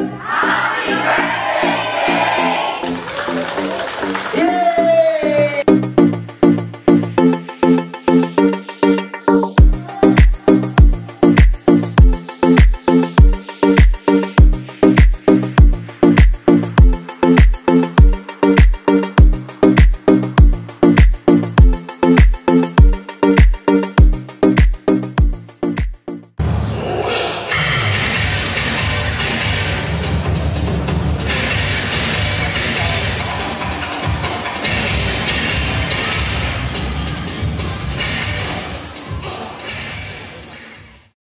Ah!